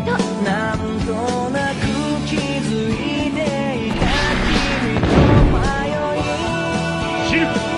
と。なんとなく気づいていた君と迷い。シルク。